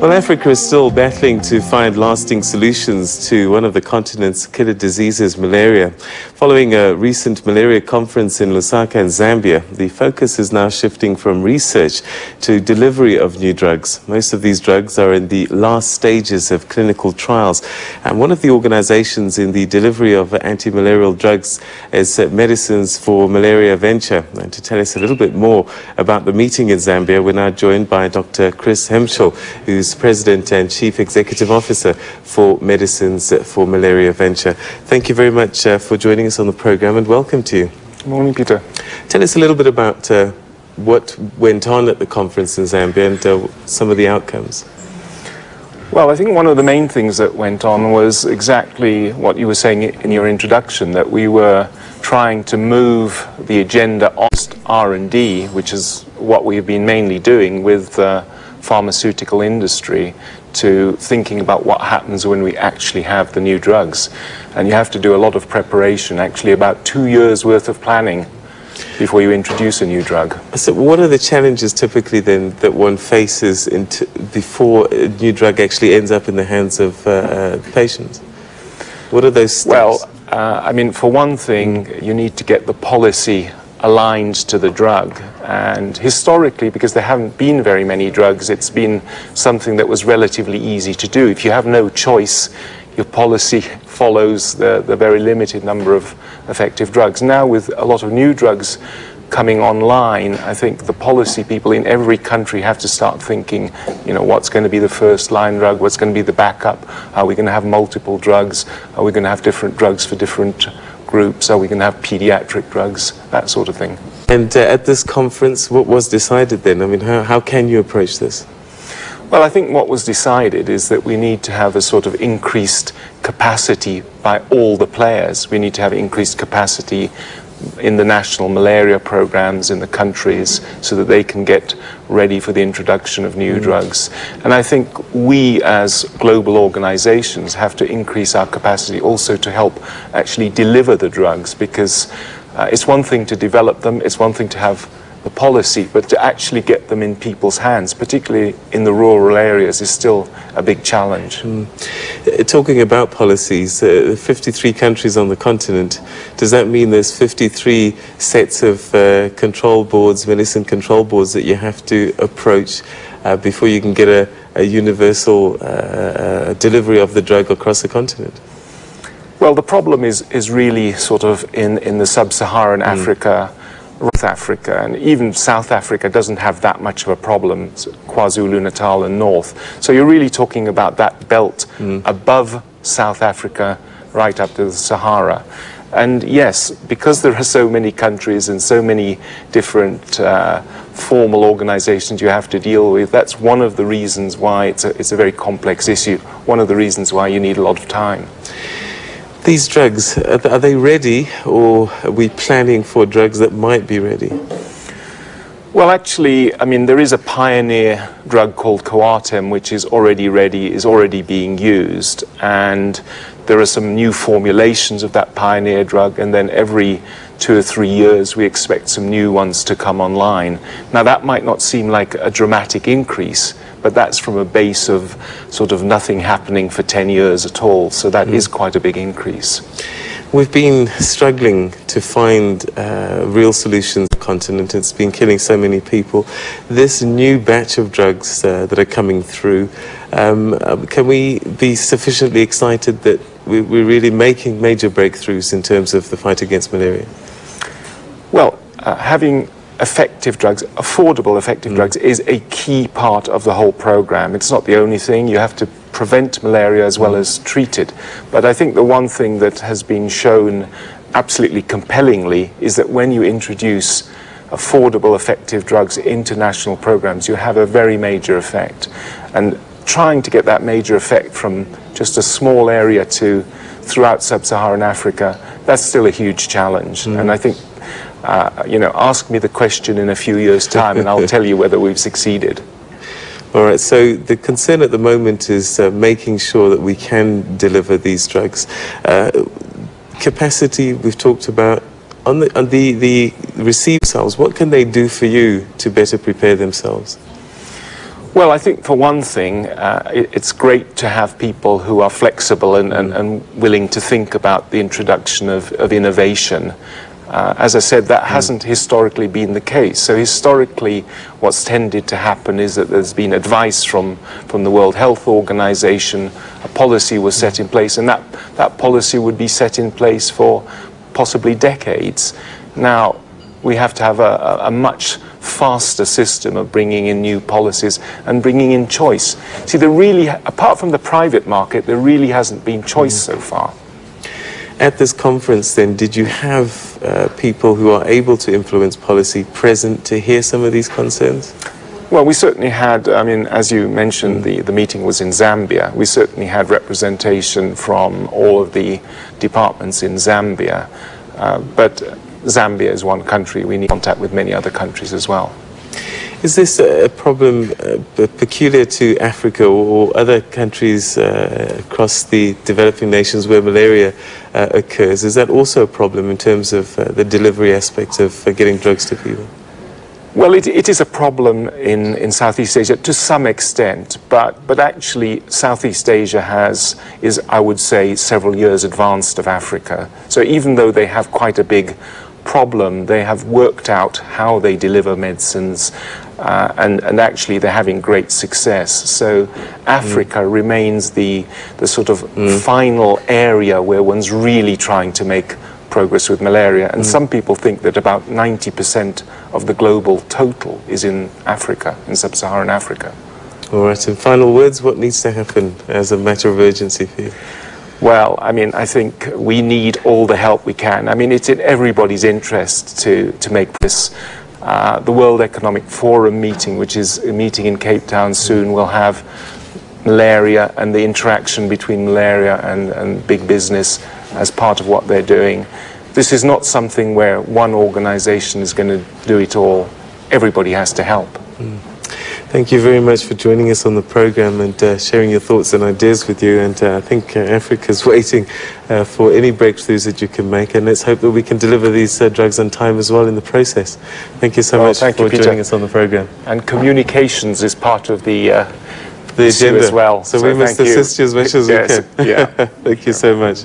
Well, Africa is still battling to find lasting solutions to one of the continent's killer diseases, malaria. Following a recent malaria conference in Lusaka in Zambia, the focus is now shifting from research to delivery of new drugs. Most of these drugs are in the last stages of clinical trials. And one of the organizations in the delivery of anti-malarial drugs is Medicines for Malaria Venture. And to tell us a little bit more about the meeting in Zambia, we're now joined by Dr. Chris Hentschel, who's President and Chief Executive Officer for Medicines for Malaria Venture. Thank you very much uh, for joining us on the program and welcome to you. Good morning, Peter. Tell us a little bit about uh, what went on at the conference in Zambia and uh, some of the outcomes. Well, I think one of the main things that went on was exactly what you were saying in your introduction, that we were trying to move the agenda on R&D, which is what we've been mainly doing with uh, pharmaceutical industry to thinking about what happens when we actually have the new drugs. And you have to do a lot of preparation, actually about two years worth of planning before you introduce a new drug. So what are the challenges typically then that one faces before a new drug actually ends up in the hands of uh, uh, patients? What are those steps? Well, uh, I mean, for one thing, you need to get the policy aligned to the drug. And historically, because there haven't been very many drugs, it's been something that was relatively easy to do. If you have no choice, your policy follows the, the very limited number of effective drugs. Now, with a lot of new drugs coming online, I think the policy people in every country have to start thinking, you know, what's going to be the first line drug, what's going to be the backup, are we going to have multiple drugs, are we going to have different drugs for different groups? Are we going to have pediatric drugs? That sort of thing. And uh, at this conference, what was decided then? I mean, how, how can you approach this? Well, I think what was decided is that we need to have a sort of increased capacity by all the players. We need to have increased capacity in the national malaria programs in the countries so that they can get ready for the introduction of new mm. drugs. And I think we as global organizations have to increase our capacity also to help actually deliver the drugs because uh, it's one thing to develop them, it's one thing to have the policy, but to actually get them in people's hands, particularly in the rural areas, is still a big challenge. Mm. Talking about policies, uh, 53 countries on the continent, does that mean there's 53 sets of uh, control boards, medicine control boards that you have to approach uh, before you can get a, a universal uh, uh, delivery of the drug across the continent? Well, the problem is, is really sort of in, in the sub-Saharan mm. Africa North Africa, and even South Africa doesn't have that much of a problem, KwaZulu-Natal and North. So you're really talking about that belt mm. above South Africa right up to the Sahara. And yes, because there are so many countries and so many different uh, formal organizations you have to deal with, that's one of the reasons why it's a, it's a very complex issue, one of the reasons why you need a lot of time. These drugs, are they ready or are we planning for drugs that might be ready? Well, actually, I mean, there is a pioneer drug called Coartem, which is already ready, is already being used. And there are some new formulations of that pioneer drug, and then every two or three years we expect some new ones to come online. Now, that might not seem like a dramatic increase, but that's from a base of sort of nothing happening for 10 years at all. So that mm. is quite a big increase. We've been struggling to find uh, real solutions on the continent. It's been killing so many people. This new batch of drugs uh, that are coming through, um, uh, can we be sufficiently excited that we, we're really making major breakthroughs in terms of the fight against malaria? Well, uh, having effective drugs, affordable effective mm. drugs, is a key part of the whole program. It's not the only thing. You have to prevent malaria as well mm. as treat it. But I think the one thing that has been shown absolutely compellingly is that when you introduce affordable, effective drugs into national programs, you have a very major effect. And trying to get that major effect from just a small area to throughout sub-Saharan Africa, that's still a huge challenge. Mm. And I think uh, you know, ask me the question in a few years' time and I'll tell you whether we've succeeded. All right, so the concern at the moment is uh, making sure that we can deliver these drugs. Uh, capacity, we've talked about. On the, on the, the receive cells, what can they do for you to better prepare themselves? Well, I think for one thing, uh, it, it's great to have people who are flexible and, and, and willing to think about the introduction of, of innovation. Uh, as I said, that hasn't historically been the case. So historically, what's tended to happen is that there's been advice from, from the World Health Organization, a policy was set in place, and that, that policy would be set in place for possibly decades. Now, we have to have a, a, a much faster system of bringing in new policies and bringing in choice. See, there really, apart from the private market, there really hasn't been choice so far. At this conference, then, did you have uh, people who are able to influence policy present to hear some of these concerns? Well, we certainly had, I mean, as you mentioned, the, the meeting was in Zambia. We certainly had representation from all of the departments in Zambia. Uh, but Zambia is one country. We need contact with many other countries as well. Is this a problem uh, peculiar to Africa or other countries uh, across the developing nations where malaria uh, occurs? Is that also a problem in terms of uh, the delivery aspect of uh, getting drugs to people? Well, it, it is a problem in, in Southeast Asia to some extent, but, but actually Southeast Asia has, is, I would say, several years advanced of Africa. So even though they have quite a big problem, they have worked out how they deliver medicines, uh, and, and actually they're having great success. So Africa mm. remains the, the sort of mm. final area where one's really trying to make progress with malaria. And mm. some people think that about 90% of the global total is in Africa, in sub Saharan Africa. All right, in final words, what needs to happen as a matter of urgency for you? Well, I mean, I think we need all the help we can. I mean, it's in everybody's interest to, to make this. Uh, the World Economic Forum meeting, which is a meeting in Cape Town soon, will have malaria and the interaction between malaria and, and big business as part of what they're doing. This is not something where one organization is going to do it all. Everybody has to help. Mm. Thank you very much for joining us on the program and uh, sharing your thoughts and ideas with you. And uh, I think uh, Africa's waiting uh, for any breakthroughs that you can make. And let's hope that we can deliver these uh, drugs on time as well in the process. Thank you so well, much for you, joining us on the program. And communications is part of the uh, the agenda as well. So, so we must assist you as much as yes, we can. Yeah. thank you so much.